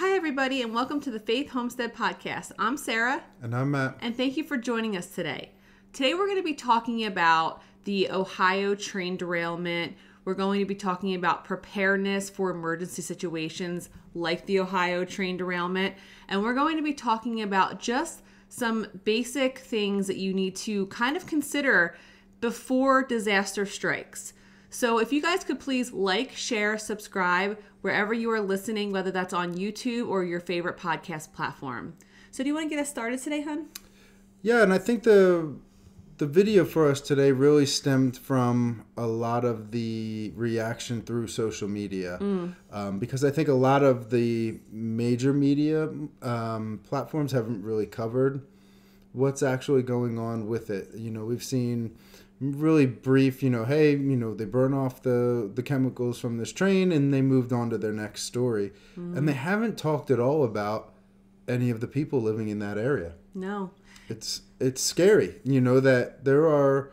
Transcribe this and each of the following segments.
Hi, everybody, and welcome to the Faith Homestead Podcast. I'm Sarah, And I'm Matt. and thank you for joining us today. Today, we're going to be talking about the Ohio train derailment. We're going to be talking about preparedness for emergency situations like the Ohio train derailment. And we're going to be talking about just some basic things that you need to kind of consider before disaster strikes. So, if you guys could please like, share, subscribe wherever you are listening, whether that's on YouTube or your favorite podcast platform. So, do you want to get us started today, hun? Yeah, and I think the the video for us today really stemmed from a lot of the reaction through social media, um, because I think a lot of the major media um, platforms haven't really covered what's actually going on with it. You know, we've seen really brief, you know, hey, you know, they burn off the the chemicals from this train and they moved on to their next story. And they mm-hmm. haven't talked at all about any of the people living in that area. No. It's it's scary, you know, that there are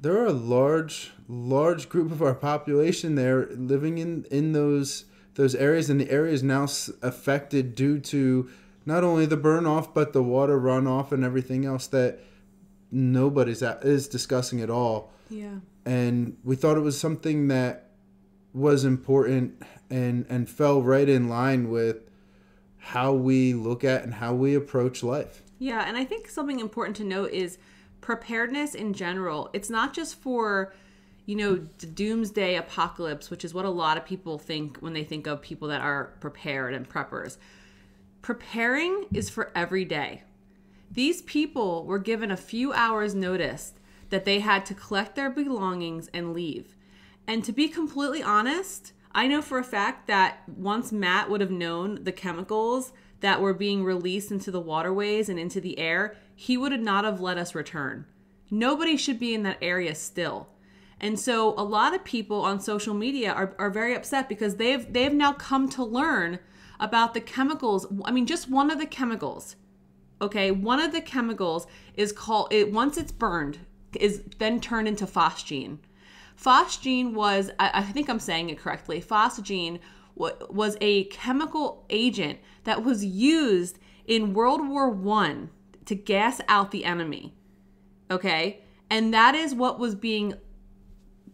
there are a large large group of our population there living in in those those areas and the areas now s- affected due to not only the burn off but the water runoff and everything else that nobody's at, is discussing at all Yeah. and we thought it was something that was important and and fell right in line with how we look at and how we approach life Yeah, and I think something important to note is preparedness in general. It's not just for, you know, the doomsday apocalypse, which is what a lot of people think when they think of people that are prepared and preppers. Preparing is for every day. These people were given a few hours' notice that they had to collect their belongings and leave. And to be completely honest, I know for a fact that once Matt would have known the chemicals that were being released into the waterways and into the air, he would not have let us return. Nobody should be in that area still. And so a lot of people on social media are, are very upset because they've they've now come to learn about the chemicals. I mean, just one of the chemicals okay? One of the chemicals is called it once it's burned is then turned into phosgene. Phosgene was i, I think i'm saying it correctly. Phosgene wa- was a chemical agent that was used in world war one to gas out the enemy okay? And that is what was being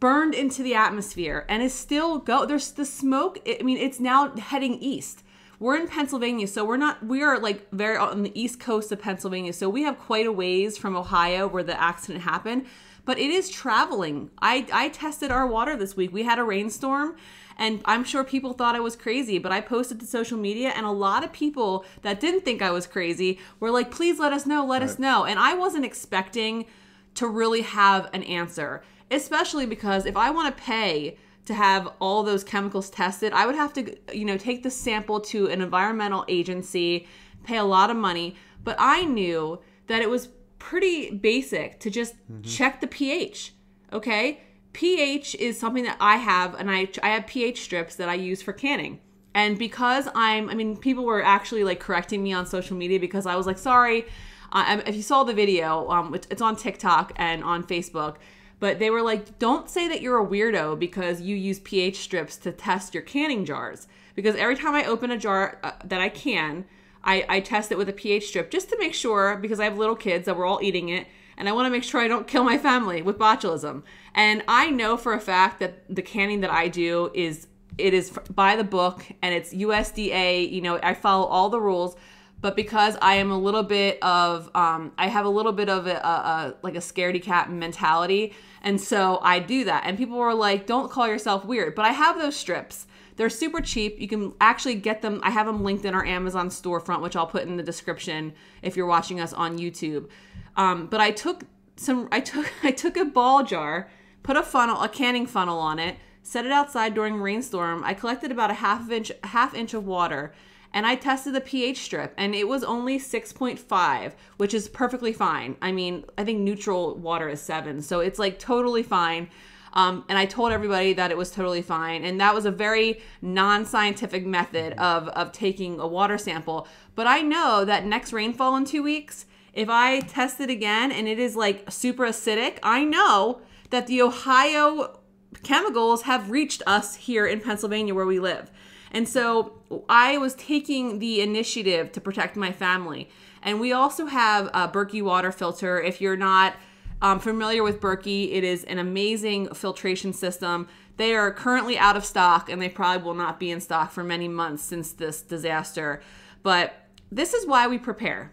burned into the atmosphere and is still go there's the smoke i mean it's now heading east we're in pennsylvania so we're not we are like very on the east coast of pennsylvania so we have quite a ways from ohio where the accident happened but it is traveling. I i tested our water this week. We had a rainstorm and i'm sure people thought i was crazy but i posted to social media and a lot of people that didn't think i was crazy were like please let us know let us know and i wasn't expecting to really have an answer, especially because if I want to pay to have all those chemicals tested, I would have to, you know, take the sample to an environmental agency, pay a lot of money. But I knew that it was pretty basic to just check the pH. Okay? pH is something that I have, and I, I have pH strips that I use for canning. And because I'm, I mean, people were actually like correcting me on social media because I was like, sorry, uh, if you saw the video, um, it's on TikTok and on Facebook. But they were like, don't say that you're a weirdo because you use pH strips to test your canning jars. Because every time I open a jar uh, that I can, I, I test it with a pH strip just to make sure, because I have little kids that we're all eating it, and I want to make sure I don't kill my family with botulism. And I know for a fact that the canning that I do is it is by the book and it's USDA. You know, I follow all the rules but because I am a little bit of, um, I have a little bit of a, a, a like a scaredy cat mentality, and so I do that. And people were like, "Don't call yourself weird," but I have those strips. They're super cheap. You can actually get them. I have them linked in our Amazon storefront, which I'll put in the description if you're watching us on YouTube. Um, but I took some. I took I took a ball jar, put a funnel, a canning funnel on it, set it outside during rainstorm. I collected about a half inch half inch of water and I tested the pH strip and it was only 6.5, which is perfectly fine. I mean, I think neutral water is 7, so it's like totally fine. Um, and I told everybody that it was totally fine. And that was a very non scientific method of, of taking a water sample. But I know that next rainfall in two weeks, if I test it again and it is like super acidic, I know that the Ohio chemicals have reached us here in Pennsylvania where we live. And so I was taking the initiative to protect my family. And we also have a Berkey water filter. If you're not um, familiar with Berkey, it is an amazing filtration system. They are currently out of stock and they probably will not be in stock for many months since this disaster. But this is why we prepare.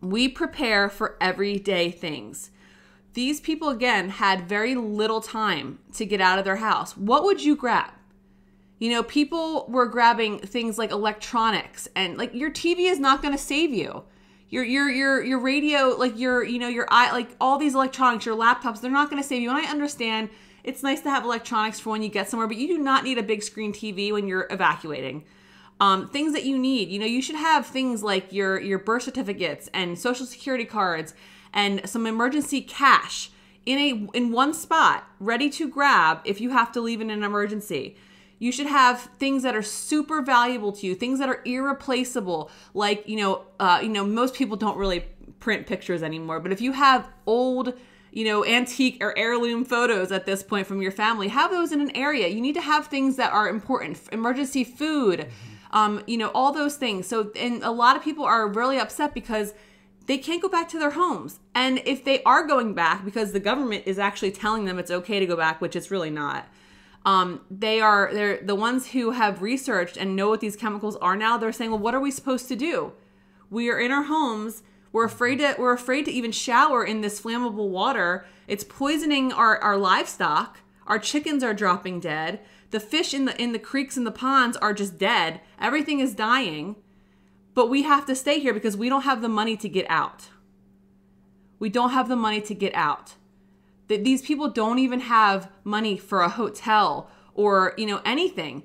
We prepare for everyday things. These people, again, had very little time to get out of their house. What would you grab? You know, people were grabbing things like electronics and like your TV is not going to save you. Your your your your radio, like your you know your eye, like all these electronics, your laptops, they're not going to save you. And I understand it's nice to have electronics for when you get somewhere, but you do not need a big screen TV when you're evacuating. Um, things that you need, you know, you should have things like your your birth certificates and social security cards and some emergency cash in a in one spot, ready to grab if you have to leave in an emergency. You should have things that are super valuable to you, things that are irreplaceable. Like you know, uh, you know, most people don't really print pictures anymore, but if you have old you know, antique or heirloom photos at this point from your family. Have those in an area. You need to have things that are important, emergency food, um, you know, all those things. So, and a lot of people are really upset because they can't go back to their homes. And if they are going back because the government is actually telling them it's okay to go back, which it's really not. Um, they are they're the ones who have researched and know what these chemicals are now. They're saying, well, what are we supposed to do? We are in our homes. We're afraid to we're afraid to even shower in this flammable water. It's poisoning our, our livestock. Our chickens are dropping dead. The fish in the in the creeks and the ponds are just dead. Everything is dying. But we have to stay here because we don't have the money to get out. We don't have the money to get out that these people don't even have money for a hotel or you know anything.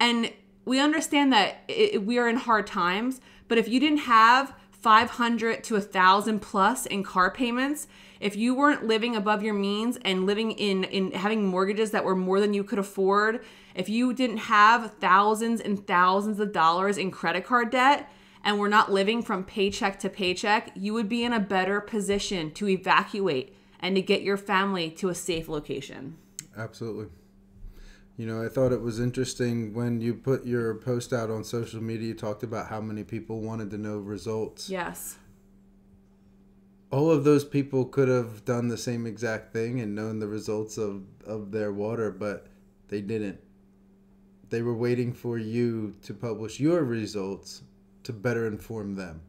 And we understand that it, we are in hard times but if you didn't have 500 to a thousand plus in car payments if you weren't living above your means and living in in having mortgages that were more than you could afford if you didn't have thousands and thousands of dollars in credit card debt and were not living from paycheck to paycheck you would be in a better position to evacuate and to get your family to a safe location. Absolutely. You know, I thought it was interesting when you put your post out on social media, you talked about how many people wanted to know results. Yes. All of those people could have done the same exact thing and known the results of, of their water, but they didn't. They were waiting for you to publish your results to better inform them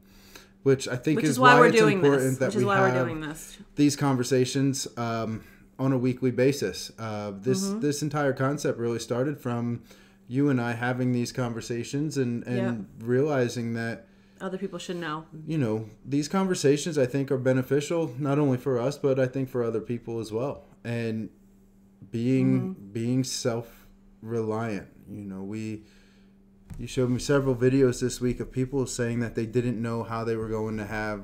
which I think which is, is why, why we're it's doing important this. that we why have we're doing this. these conversations um, on a weekly basis. Uh, this Mm-hmm. this entire concept really started from you and I having these conversations and and realizing that Other people should know. you know these conversations I think are beneficial not only for us but I think for other people as well. And being Mm-hmm. being self reliant, you know, we you showed me several videos this week of people saying that they didn't know how they were going to have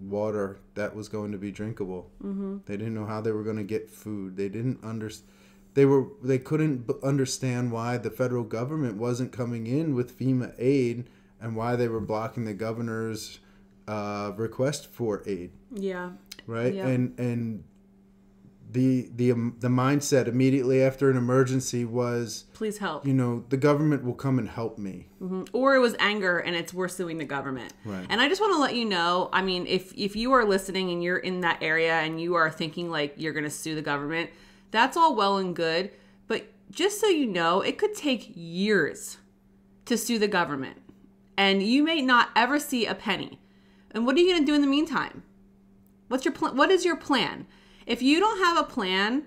water that was going to be drinkable. Mm-hmm. They didn't know how they were going to get food. They didn't understand. They were they couldn't b- understand why the federal government wasn't coming in with FEMA aid and why they were blocking the governor's uh, request for aid. Yeah. Right Yeah. and and the the um, the mindset immediately after an emergency was Please help. you know the government will come and help me Mhm. Or it was anger and it's we're suing the government. Right. And I just want to let you know, I mean, if if you are listening and you're in that area and you are thinking like you're going to sue the government, that's all well and good, but just so you know, it could take years to sue the government. And you may not ever see a penny. And what are you going to do in the meantime? What's your plan? What is your plan? If you don't have a plan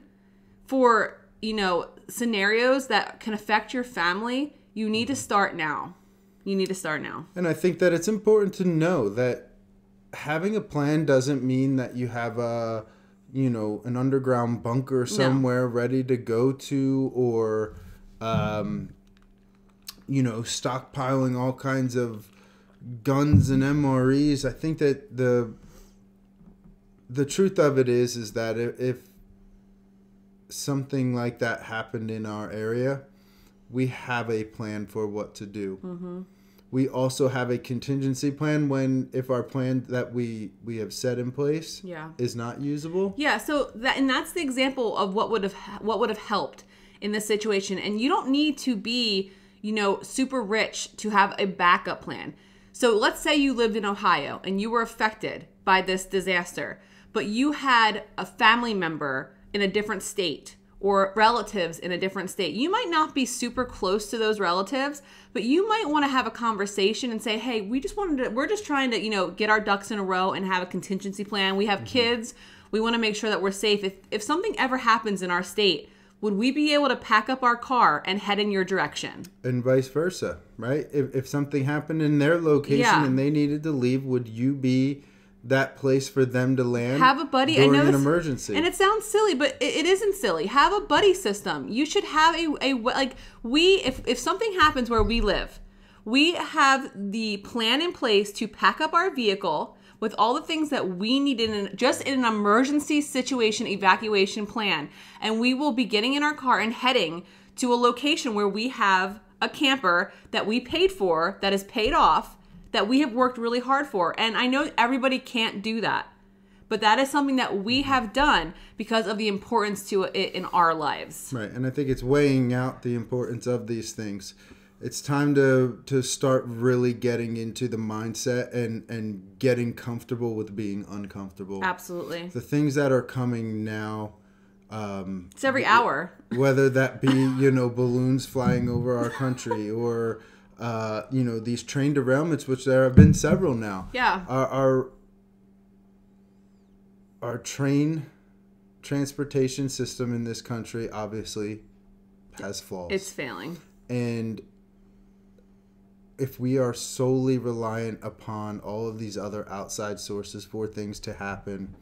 for, you know, scenarios that can affect your family, you need to start now. You need to start now. And I think that it's important to know that having a plan doesn't mean that you have a, you know, an underground bunker somewhere ready to go to or, um, you know, stockpiling all kinds of guns and MREs. I think that the the truth of it is is that if, something like that happened in our area, we have a plan for what to do. Mm-hmm. We also have a contingency plan when if our plan that we we have set in place Yeah. is not usable. Yeah, so that and that's the example of what would have what would have helped in this situation. And you don't need to be, you know, super rich to have a backup plan. So let's say you lived in Ohio and you were affected by this disaster, but you had a family member in a different state or relatives in a different state. You might not be super close to those relatives, but you might want to have a conversation and say, "Hey, we just wanted to we're just trying to, you know, get our ducks in a row and have a contingency plan. We have mm-hmm. kids. We want to make sure that we're safe. If if something ever happens in our state, would we be able to pack up our car and head in your direction?" and vice versa, right? If, if something happened in their location Yeah. and they needed to leave, would you be that place for them to land? have a buddy. during I know an emergency. and it sounds silly, but it, it isn't silly. Have a buddy system. You should have a, a like we if if something happens where we live, we have the plan in place to pack up our vehicle with all the things that we need in an, just in an emergency situation evacuation plan, and we will be getting in our car and heading to a location where we have a camper that we paid for that is paid off that we have worked really hard for. And I know everybody can't do that. But that is something that we have done because of the importance to it in our lives. Right, and I think it's weighing out the importance of these things. It's time to to start really getting into the mindset and and getting comfortable with being uncomfortable. Absolutely. The things that are coming now, um, It's every hour. whether that be you know balloons flying over our country or uh, you know these train derailments, which there have been several now. Yeah. Our our, our train transportation system in this country obviously has flaws. It's failing. and if we are solely reliant upon all of these other outside sources for things to happen,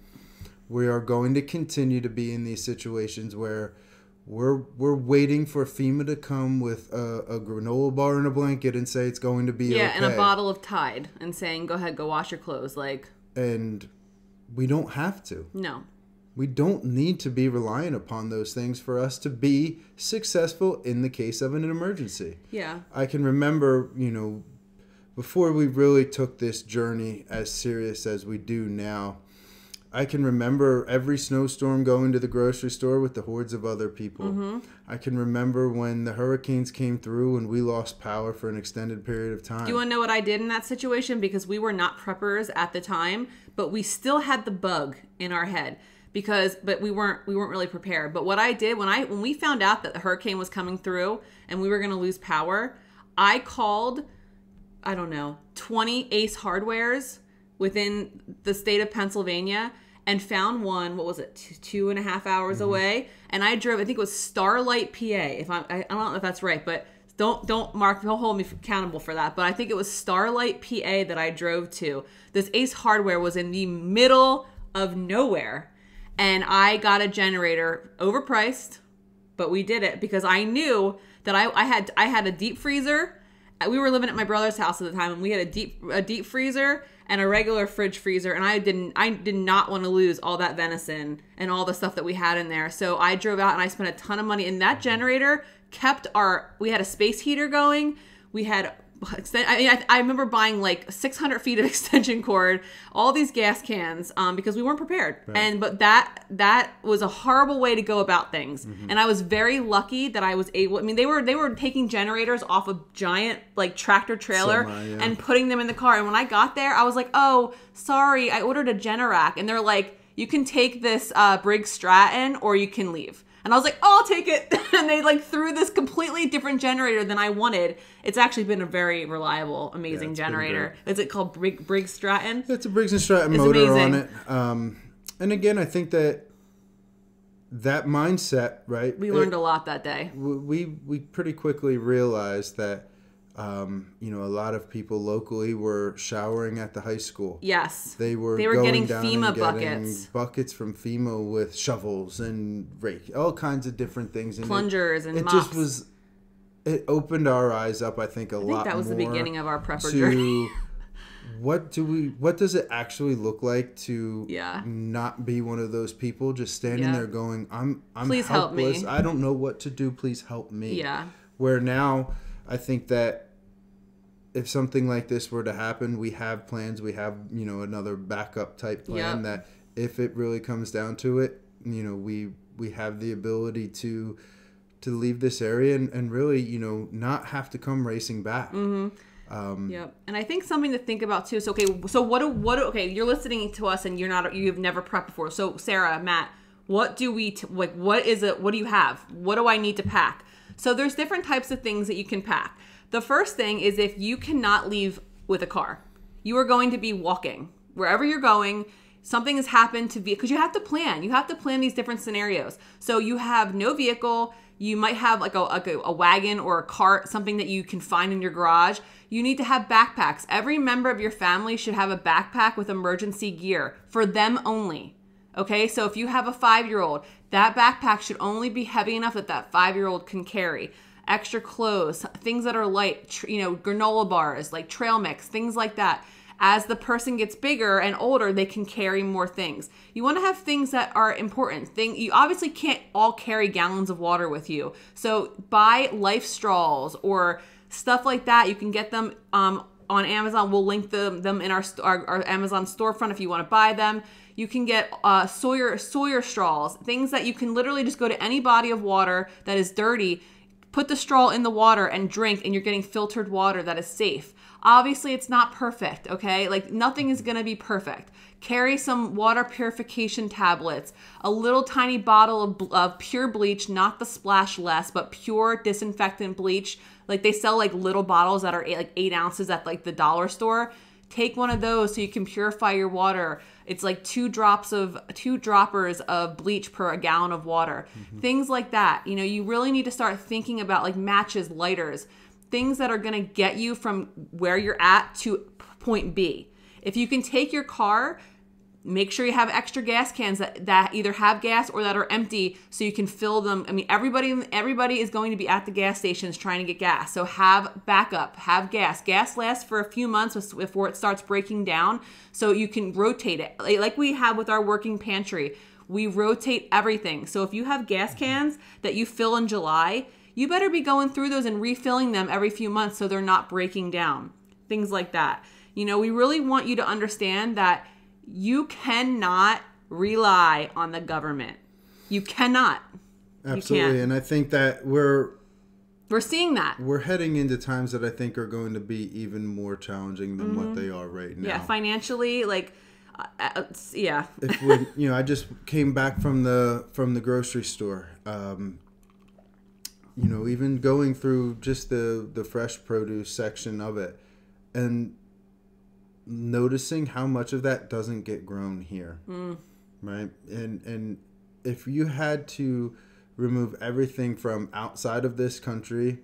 we are going to continue to be in these situations where we're we're waiting for FEMA to come with a, a granola bar and a blanket and say it's going to be Yeah, okay. and a bottle of Tide and saying, go ahead, go wash your clothes. Like, and we don't have to. no. We don't need to be reliant upon those things for us to be successful in the case of an emergency. Yeah. I can remember, you know, before we really took this journey as serious as we do now, I can remember every snowstorm going to the grocery store with the hordes of other people. Mm-hmm. I can remember when the hurricanes came through and we lost power for an extended period of time. Do you want to know what I did in that situation? Because we were not preppers at the time, but we still had the bug in our head because but we weren't we weren't really prepared. But what I did when I when we found out that the hurricane was coming through and we were going to lose power, I called I don't know, 20 Ace Hardwares within the state of Pennsylvania and found one, what was it, two, two and a half hours mm-hmm. away. And I drove, I think it was Starlight, PA. If I'm, I, I don't know if that's right, but don't, don't mark, don't hold me accountable for that. But I think it was Starlight, PA that I drove to. This Ace Hardware was in the middle of nowhere. And I got a generator overpriced, but we did it because I knew that I, I had I had a deep freezer. We were living at my brother's house at the time, and we had a deep a deep freezer and a regular fridge freezer. And I didn't I did not want to lose all that venison and all the stuff that we had in there. So I drove out and I spent a ton of money. And that generator kept our. We had a space heater going. We had I, mean, I, I remember buying like 600 feet of extension cord, all these gas cans, um, because we weren't prepared. And but that that was a horrible way to go about things. Mm-hmm. And I was very lucky that I was able. I mean, they were they were taking generators off a giant like tractor trailer Semi, yeah. and putting them in the car. And when I got there, I was like, "Oh, sorry, I ordered a Generac," and they're like, "You can take this uh, Briggs Stratton or you can leave." And I was like, "Oh, I'll take it." and they like threw this completely different generator than I wanted. It's actually been a very reliable, amazing it's generator. Is it called Brig- Briggs Stratton? It's a Briggs and Stratton It's motor amazing. on it. Um, and again, I think that that mindset, right? We it- learned a lot that day. we we pretty quickly realized that um, you know a lot of people locally were showering at the high school. Yes. They were They were getting FEMA getting buckets. buckets from FEMA with shovels and rake, all kinds of different things. And it- Plungers and it, mops. just was. It opened our eyes up. I think a I lot. think that was the beginning of our prepper journey. to what do we what does it actually look like to Yeah. not be one of those people just standing Yeah. there going i'm i'm Please help me." helpless i don't know what to do please help me Yeah. where now i think that if something like this were to happen we have plans we have you know another backup type plan Yep. that if it really comes down to it you know we we have the ability to to leave this area and, and really, you know, not have to come racing back. Mm-hmm. yep. And I think something to think about too. So okay, so what do what do, okay, you're listening to us and you're not you've never prepped before. So Sarah, Matt, what do we t- like what is it what do you have? What do I need to pack? So there's different types of things that you can pack. The first thing is if you cannot leave with a car. You are going to be walking. Wherever you're going, something has happened to be because you have to plan. You have to plan these different scenarios. So you have no vehicle, you might have like a, like a, a, wagon or a cart, something that you can find in your garage. You need to have backpacks. Every member of your family should have a backpack with emergency gear for them only. Okay, so if you have a five year old, that backpack should only be heavy enough that that five year old can carry. Extra clothes, things that are light, you know, granola bars, like trail mix, things like that as the person gets bigger and older, they can carry more things. You want to have things that are important. Thing you obviously can't all carry gallons of water with you. So buy life straws or stuff like that. You can get them um, on Amazon. We'll link them them in our, our, our Amazon storefront if you want to buy them. You can get uh, Sawyer Sawyer straws, things that you can literally just go to any body of water that is dirty, put the straw in the water and drink, and you're getting filtered water that is safe. Obviously, it's not perfect, okay? Like, nothing is gonna be perfect. Carry some water purification tablets, a little tiny bottle of, of pure bleach, not the splash less, but pure disinfectant bleach. Like, they sell like little bottles that are eight, like eight ounces at like the dollar store. Take one of those so you can purify your water. It's like two drops of two droppers of bleach per a gallon of water. Mm-hmm. Things like that. You know, you really need to start thinking about like matches, lighters things that are going to get you from where you're at to point B. If you can take your car, make sure you have extra gas cans that, that either have gas or that are empty so you can fill them. I mean, everybody everybody is going to be at the gas stations trying to get gas. So have backup, have gas. Gas lasts for a few months before it starts breaking down, so you can rotate it. Like we have with our working pantry. We rotate everything. So if you have gas cans that you fill in July, you better be going through those and refilling them every few months so they're not breaking down. Things like that. You know, we really want you to understand that you cannot rely on the government. You cannot. Absolutely. You and I think that we're we're seeing that. We're heading into times that I think are going to be even more challenging than mm-hmm. what they are right now. Yeah, financially, like uh, uh yeah. if we, you know, I just came back from the from the grocery store. Um, you know, even going through just the the fresh produce section of it and noticing how much of that doesn't get grown here. Mm. Right? And and if you had to remove everything from outside of this country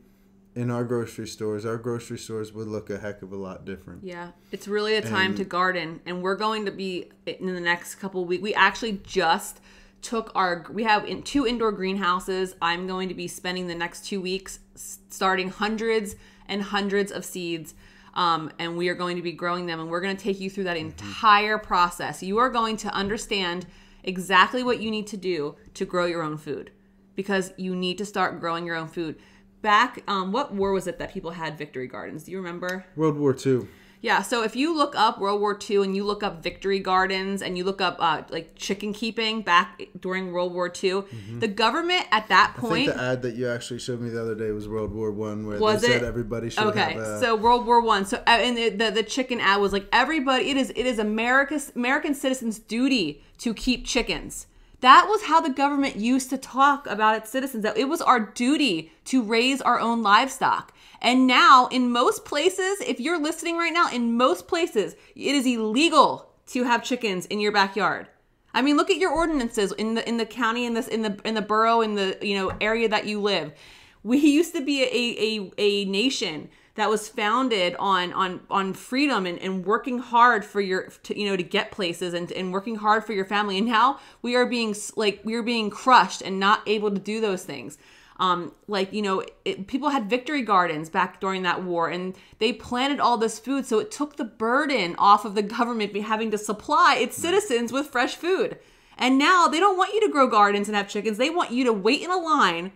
in our grocery stores, our grocery stores would look a heck of a lot different. Yeah, it's really a time and, to garden, and we're going to be in the next couple weeks. We actually just took our we have in two indoor greenhouses i'm going to be spending the next two weeks starting hundreds and hundreds of seeds um, and we are going to be growing them and we're going to take you through that entire process. You are going to understand exactly what you need to do to grow your own food because you need to start growing your own food. Back um, what war was it that people had? Victory gardens. Do you remember? World war ii yeah, so if you look up World War II and you look up victory gardens and you look up uh, like chicken keeping back during World War II, mm-hmm. the government at that point. I think the ad that you actually showed me the other day was World War One, where was they it? said everybody should okay. have. A... So World War One. So uh, and the, the the chicken ad was like everybody. It is it is America's American citizens' duty to keep chickens. That was how the government used to talk about its citizens. That it was our duty to raise our own livestock. And now, in most places, if you're listening right now, in most places, it is illegal to have chickens in your backyard. I mean, look at your ordinances in the in the county in this in the in the borough in the you know area that you live. We used to be a a, a nation that was founded on on on freedom and, and working hard for your to, you know to get places and, and working hard for your family. And now we are being like we are being crushed and not able to do those things. Um, like you know it, people had victory gardens back during that war and they planted all this food. So it took the burden off of the government be having to supply its citizens with fresh food. And now they don't want you to grow gardens and have chickens. They want you to wait in a line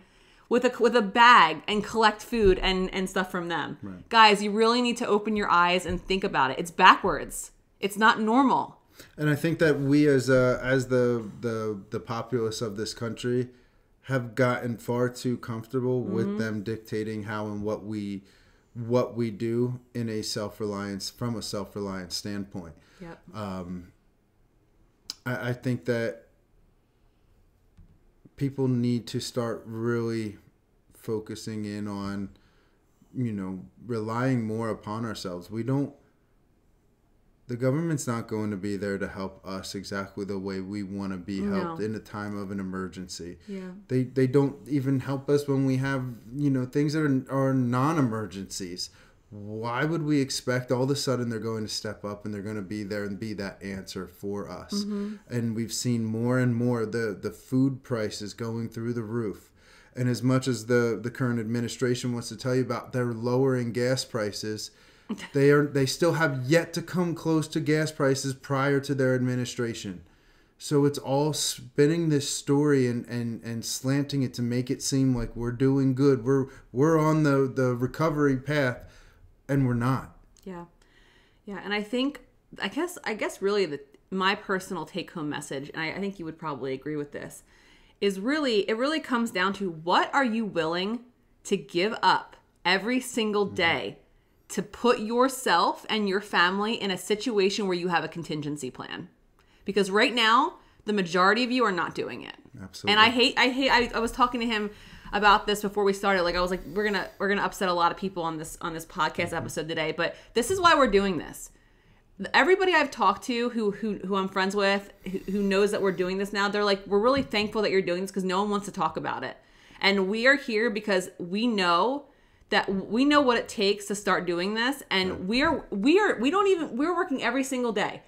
with a with a bag and collect food and and stuff from them right. guys you really need to open your eyes and think about it it's backwards it's not normal and i think that we as uh as the the the populace of this country have gotten far too comfortable Mm-hmm. with them dictating how and what we what we do in a self-reliance from a self-reliance standpoint. Yep. I, I think that people need to start really focusing in on, you know, relying more upon ourselves. We don't. The government's not going to be there to help us exactly the way we want to be helped No. in a time of an emergency. Yeah. They they don't even help us when we have you know things that are are non-emergencies. Why would we expect all of a sudden they're going to step up and they're going to be there and be that answer for us? Mm-hmm. And we've seen more and more the the food prices going through the roof. And as much as the the current administration wants to tell you about they're lowering gas prices, they are they still have yet to come close to gas prices prior to their administration. So it's all spinning this story and, and, and slanting it to make it seem like we're doing good. We're we're on the, the recovery path and we're not. Yeah. Yeah. And I think, I guess, I guess really the, my personal take home message, and I, I think you would probably agree with this, is really, it really comes down to what are you willing to give up every single mm-hmm. day to put yourself and your family in a situation where you have a contingency plan? Because right now, the majority of you are not doing it. Absolutely. And I hate, I hate. I, I was talking to him about this before we started. Like I was like, we're gonna, we're gonna upset a lot of people on this on this podcast mm-hmm. episode today. But this is why we're doing this. Everybody I've talked to, who who who I'm friends with, who, who knows that we're doing this now, they're like, we're really thankful that you're doing this because no one wants to talk about it. And we are here because we know that we know what it takes to start doing this, and we are we are we don't even we're working every single day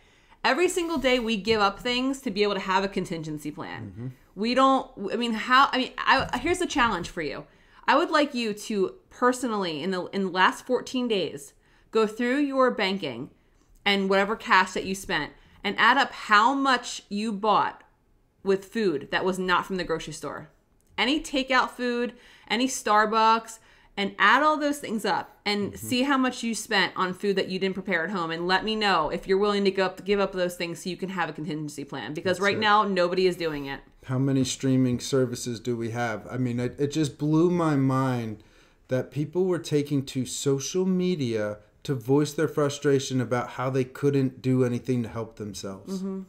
every single day we give up things to be able to have a contingency plan mm-hmm. We don't i mean how i mean I, here's the challenge for you. I would like you to personally in the in the last 14 days go through your banking and whatever cash that you spent and add up how much you bought with food that was not from the grocery store. Any takeout food any starbucks and add all those things up and mm-hmm. see how much you spent on food that you didn't prepare at home and let me know if you're willing to give up, give up those things so you can have a contingency plan because right it. now nobody is doing it How many streaming services do we have? I mean, it, it just blew my mind that people were taking to social media to voice their frustration about how they couldn't do anything to help themselves. Mm-hmm.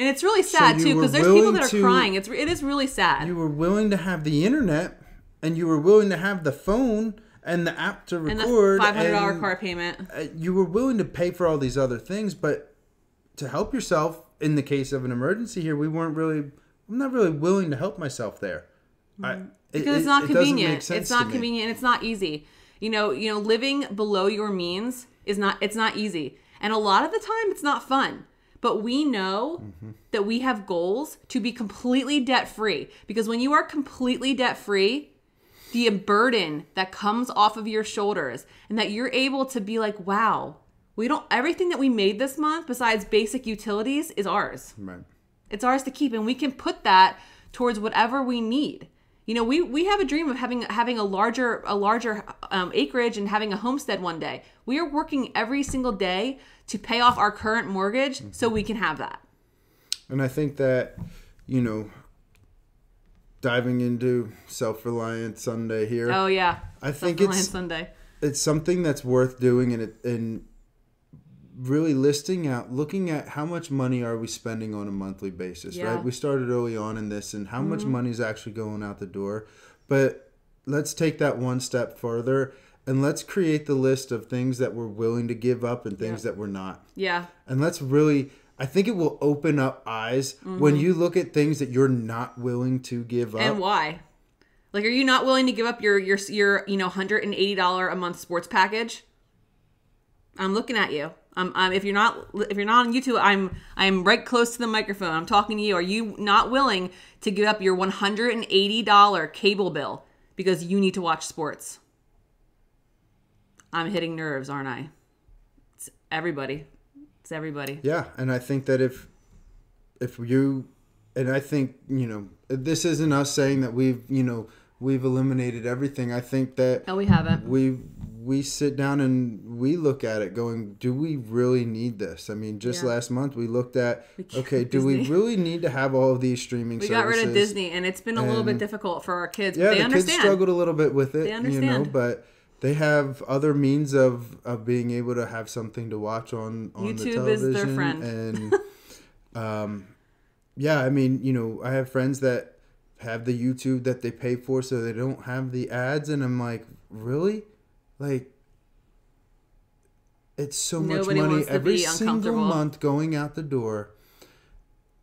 and it's really sad you too because there's people that are to- crying it's it is really sad You were willing to have the internet and you were willing to have the phone and the app to and the record. $500 car payment uh, you were willing to pay for all these other things, but to help yourself in the case of an emergency here, we weren't really. I'm not really willing to help myself there. It- Mm-hmm. because it- it's not it doesn't make convenient. sense It's not convenient and it's not easy. You know, you know, living below your means is not it's not easy. And a lot of the time it's not fun. But we know Mm-hmm. that we have goals to be completely debt free because when you are completely debt free, the burden that comes off of your shoulders and that you're able to be like, wow, we don't everything that we made this month besides basic utilities is ours. Right. It's ours to keep, and we can put that towards whatever we need. You know, we we have a dream of having having a larger a larger um, acreage and having a homestead one day. We are working every single day to pay off our current mortgage so we can have that. And I think that, you know, diving into self reliant Sunday here, Oh yeah, I think it's Sunday. it's something that's worth doing and it and really listing out looking at how much money are we spending on a monthly basis Yeah. right we started early on in this and how much mm-hmm. money is actually going out the door. But let's take that one step further and let's create the list of things that we're willing to give up and things that we're not. Yeah, and let's really i think it will open up eyes when you look at things that you're not willing to give up and why? Like, are you not willing to give up your your your you know hundred and eighty dollar a month sports package? I'm looking at you. Um, um, if you're not if you're not on YouTube, I'm I'm right close to the microphone. I'm talking to you. Are you not willing to give up your 180 dollar cable bill because you need to watch sports? I'm hitting nerves, aren't I? It's everybody. It's everybody. Yeah, and I think that if if you and I think, you know, this isn't us saying that we've, you know, we've eliminated everything. I think that No, we haven't. we we sit down and we look at it going, do we really need this? I mean, just Yeah. last month we looked at, We okay, do we really need to have all of these streaming We services? got rid of Disney, and it's been a little bit difficult for our kids. Yeah, but they the understand. kids struggled a little bit with it, They you know, but they have other means of of being able to have something to watch on on the YouTube is television. their friend. And um, yeah, I mean, you know, I have friends that have the YouTube that they pay for, so they don't have the ads, and I'm like, really, like. It's so Nobody much money every single month going out the door.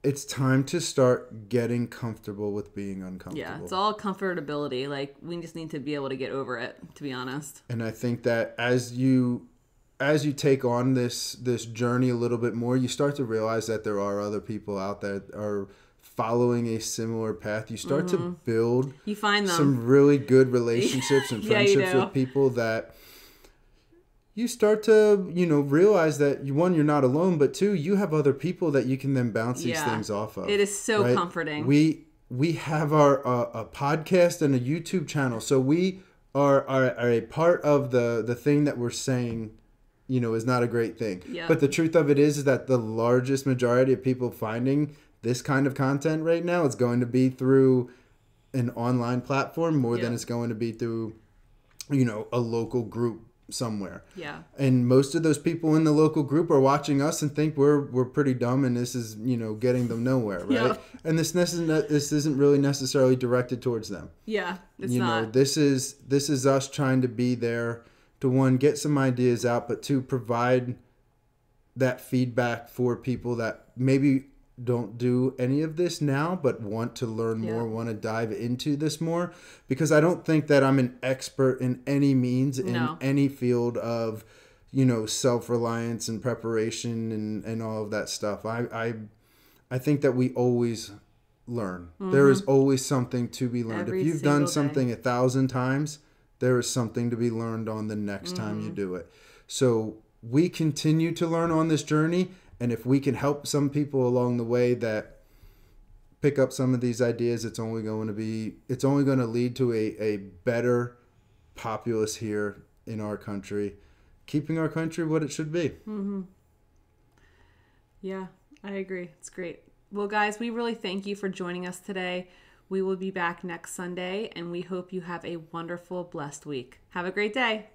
It's time to start getting comfortable with being uncomfortable. Yeah, it's all comfortability. Like we just need to be able to get over it. To be honest. and i think that as you as you take on this this journey a little bit more you start to realize that there are other people out there that are following a similar path you start to build You find them. some really good relationships and Mm-hmm. Yeah, friendships with people that you start to you know realize that one you're not alone but two you have other people that you can then bounce these things off of It is so right? comforting. We we have our uh, a podcast and a YouTube channel, so we are, are are a part of the the thing that we're saying, you know, is not a great thing. Yeah. But the truth of it is, is that the largest majority of people finding this kind of content right now is going to be through an online platform more than it's going to be through, you know, a local group somewhere yeah. and most of those people in the local group are watching us and think we're we're pretty dumb and this is you know getting them nowhere right Yeah. and this isn't this isn't really necessarily directed towards them Yeah. It's you know this is this is us trying to be there to one get some ideas out but to provide that feedback for people that maybe don't do any of this now but want to learn Yeah. more want to dive into this more because i don't think that i'm an expert in any means in No. any field of you know self-reliance and preparation and and all of that stuff i i i think that we always learn there is always something to be learned Mm-hmm. Every if you've done single day. something a thousand times there is something to be learned on the next time Mm-hmm. you do it so we continue to learn on this journey and if we can help some people along the way that pick up some of these ideas it's only going to be it's only going to lead to a, a better populace here in our country keeping our country what it should be Mhm. Yeah, I agree. It's great. Well, guys, we really thank you for joining us today. We will be back next Sunday, and we hope you have a wonderful, blessed week. Have a great day.